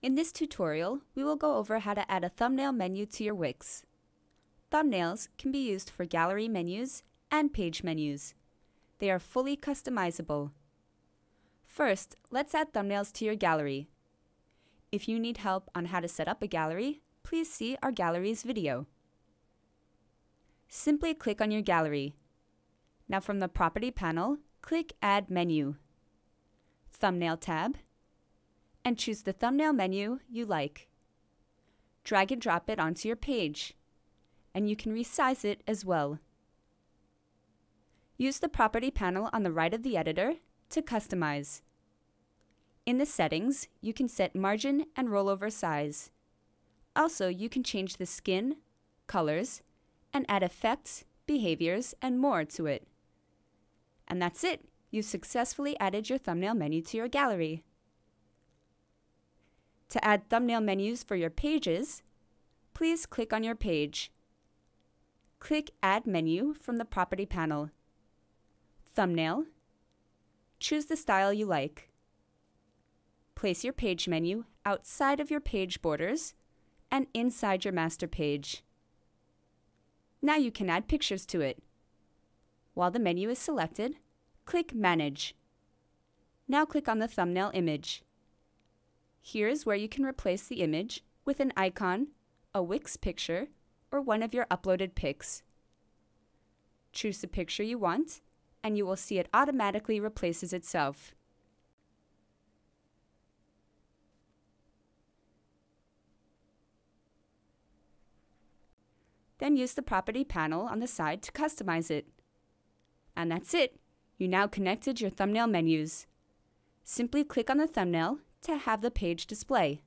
In this tutorial, we will go over how to add a thumbnail menu to your Wix. Thumbnails can be used for gallery menus and page menus. They are fully customizable. First, let's add thumbnails to your gallery. If you need help on how to set up a gallery, please see our galleries video. Simply click on your gallery. Now from the Property panel, click Add Menu, Thumbnail tab, and choose the thumbnail menu you like. Drag and drop it onto your page, and you can resize it as well. Use the Property panel on the right of the editor to customize. In the settings, you can set margin and rollover size. Also, you can change the skin, colors, and add effects, behaviors, and more to it. And that's it! You've successfully added your thumbnail menu to your gallery. To add thumbnail menus for your pages, please click on your page. Click Add Menu from the Property panel. Thumbnail. Choose the style you like. Place your page menu outside of your page borders and inside your master page. Now you can add pictures to it. While the menu is selected, click Manage. Now click on the thumbnail image. Here is where you can replace the image with an icon, a Wix picture, or one of your uploaded pics. Choose the picture you want, and you will see it automatically replaces itself. Then use the Property panel on the side to customize it. And that's it! You now connected your thumbnail menus. Simply click on the thumbnail to have the page display.